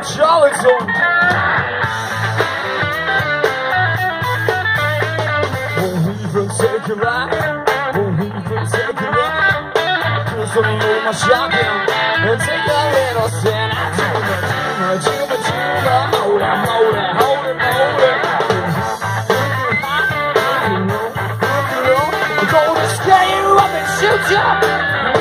John Charlton. Won't even take a ride, won't even take a ride. Cause I know my shotgun and take a little stand. I do the jigga jigga, hold it, hold it, hold it, hold it. Go to stay up and shoot you.